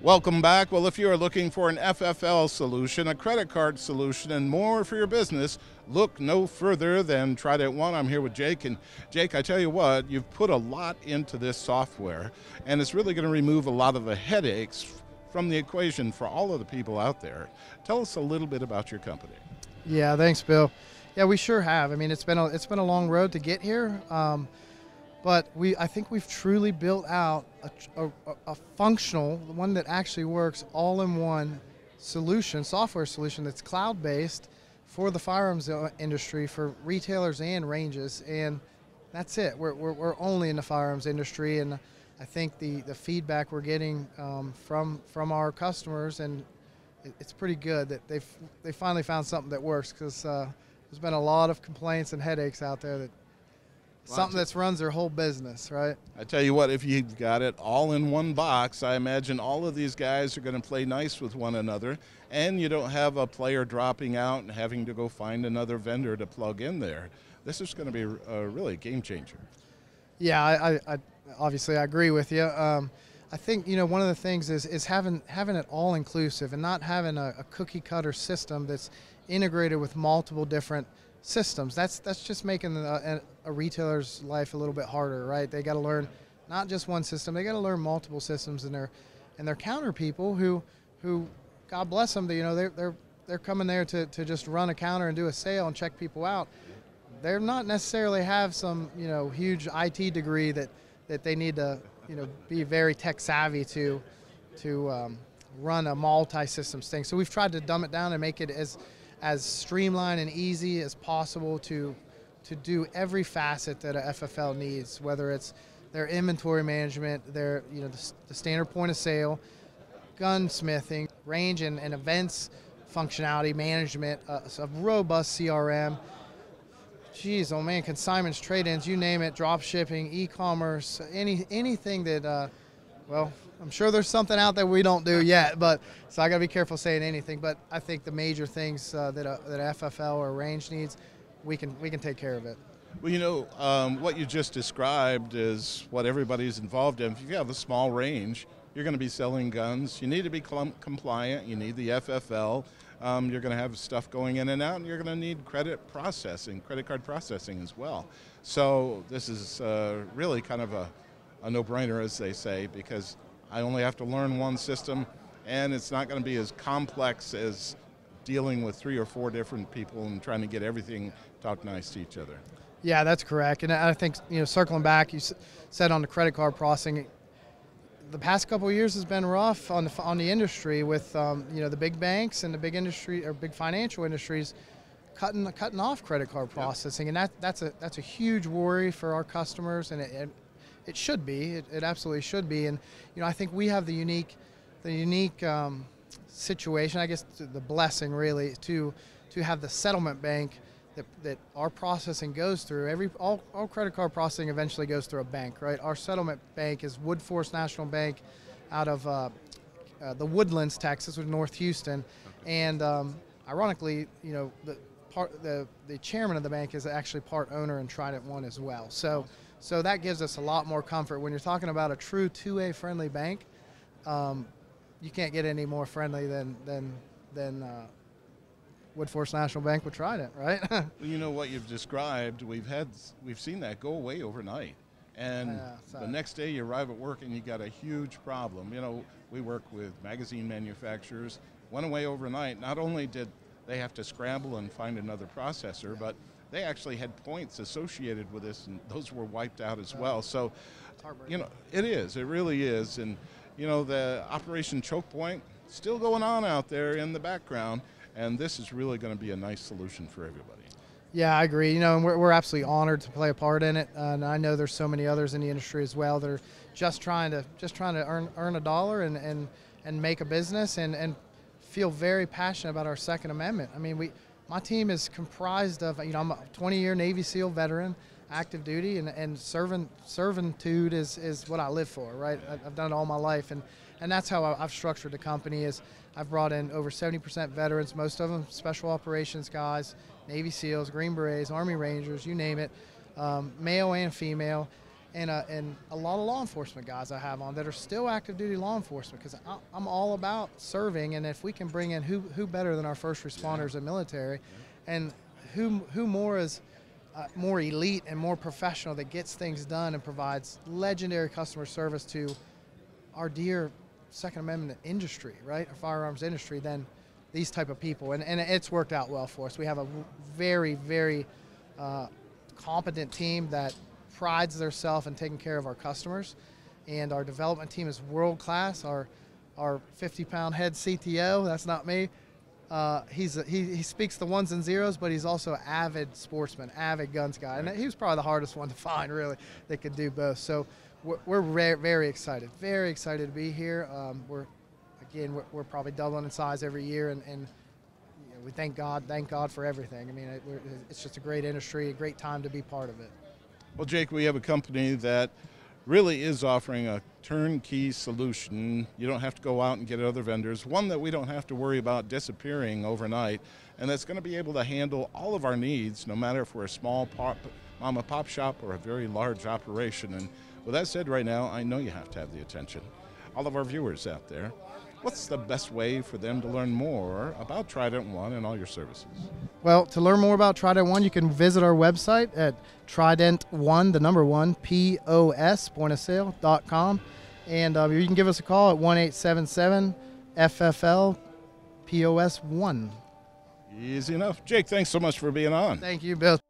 Welcome back. Well, if you are looking for an FFL solution, a credit card solution, and more for your business, look no further than Trident One. I'm here with Jake, and Jake, I tell you what, you've put a lot into this software, and it's really going to remove a lot of the headaches from the equation for all of the people out there. Tell us a little bit about your company. Yeah, thanks, Bill. Yeah, we sure have. I mean, it's been a it's been a long road to get here. Um, but we I think we've truly built out a, a, a functional, one that actually works all in one solution, software solution that's cloud based for the firearms industry, for retailers and ranges. And that's it. We're, we're, we're only in the firearms industry. And I think the, the feedback we're getting um, from, from our customers, and it's pretty good that they've they finally found something that works because uh, there's been a lot of complaints and headaches out there that something that runs their whole business, right? I tell you what, if you've got it all in one box, I imagine all of these guys are going to play nice with one another, and you don't have a player dropping out and having to go find another vendor to plug in there. This is going to be a really game changer. Yeah, I, I obviously I agree with you. Um, I think you know one of the things is is having having it all inclusive and not having a, a cookie cutter system that's integrated with multiple different systems. That's that's just making a, a retailer's life a little bit harder, right? They got to learn not just one system; they got to learn multiple systems, and their and their counter people who who God bless them, you know they're they're they're coming there to, to just run a counter and do a sale and check people out. They're not necessarily have some you know huge IT degree that that they need to you know be very tech savvy to to um, run a multi-systems thing. So we've tried to dumb it down and make it as as streamlined and easy as possible to to do every facet that a FFL needs, whether it's their inventory management, their you know the, the standard point of sale, gunsmithing, range and, and events functionality management, uh, a robust CRM. Geez, oh man, consignments, trade-ins, you name it, drop shipping, e-commerce, any anything that, uh, well, I'm sure there's something out there we don't do yet, but so I got to be careful saying anything. But I think the major things uh, that a, that FFL or range needs, we can we can take care of it. Well, you know, um, what you just described is what everybody's involved in. If you have a small range, you're going to be selling guns. You need to be compliant. You need the FFL. Um, you're going to have stuff going in and out, and you're going to need credit processing, credit card processing as well. So this is uh, really kind of a, a no-brainer, as they say, because I only have to learn one system, and it's not going to be as complex as dealing with three or four different people and trying to get everything talk nice to each other. Yeah, that's correct. And I think you know, circling back, you said on the credit card processing, the past couple of years has been rough on the on the industry with um, you know the big banks and the big industry or big financial industries cutting cutting off credit card processing, yep. and that that's a that's a huge worry for our customers, and it, it it should be. It, it, absolutely should be. And you know, I think we have the unique, the unique um, situation. I guess the blessing really to to have the settlement bank that, that our processing goes through. Every all, all credit card processing eventually goes through a bank, right? Our settlement bank is Woodforest National Bank, out of uh, uh, the Woodlands, Texas, with North Houston, and um, ironically, you know, the part the the chairman of the bank is actually part owner in Trident One as well. So. So that gives us a lot more comfort. When you're talking about a true 2A friendly bank, um, you can't get any more friendly than than than uh, Woodforest National Bank with Trident, right? well, you know what you've described. We've had we've seen that go away overnight, and the next day you arrive at work and you got a huge problem. You know, we work with magazine manufacturers. Went away overnight. Not only did they have to scramble and find another processor, yeah. but they actually had points associated with this, and those were wiped out as well. So, you know, it is. It really is. And, you know, the Operation Choke Point still going on out there in the background, and this is really going to be a nice solution for everybody. Yeah, I agree. You know, and we're, we're absolutely honored to play a part in it, and I know there's so many others in the industry as well that are just trying to just trying to earn earn a dollar and and and make a business and and feel very passionate about our Second Amendment. I mean, we my team is comprised of, you know, I'm a 20 year Navy SEAL veteran, active duty, and, and serving, servitude is, is what I live for, right? I've done it all my life. And, and that's how I've structured the company is I've brought in over 70% veterans, most of them special operations guys, Navy SEALs, Green Berets, Army Rangers, you name it, um, male and female. And a, and a lot of law enforcement guys I have on that are still active duty law enforcement because I'm all about serving, and if we can bring in who who better than our first responders and military, and who who more is uh, more elite and more professional that gets things done and provides legendary customer service to our dear Second Amendment industry, right, our firearms industry, than these type of people. And, and it's worked out well for us. We have a very, very uh, competent team that prides themselves in taking care of our customers. And our development team is world class. Our, our 50 pound head CTO, that's not me, uh, he's a, he, he speaks the ones and zeros, but he's also an avid sportsman, avid guns guy, and he was probably the hardest one to find, really, that could do both. So we're, we're very, excited, very excited to be here. Um, we're again, we're, we're, probably doubling in size every year, and, and you know, we thank God, thank God for everything. I mean, it, it's just a great industry, a great time to be part of it. Well, Jake, we have a company that really is offering a turnkey solution. You don't have to go out and get other vendors, one that we don't have to worry about disappearing overnight, and that's going to be able to handle all of our needs, no matter if we're a small pop, mom and pop shop or a very large operation. And with that said, right now, I know you have to have the attention. All of our viewers out there, what's the best way for them to learn more about Trident One and all your services? Well, to learn more about Trident One, you can visit our website at Trident One, the number one, P O S, point of sale, dot com. And uh, you can give us a call at 1 877 FFL POS 1. Easy enough. Jake, thanks so much for being on. Thank you, Bill.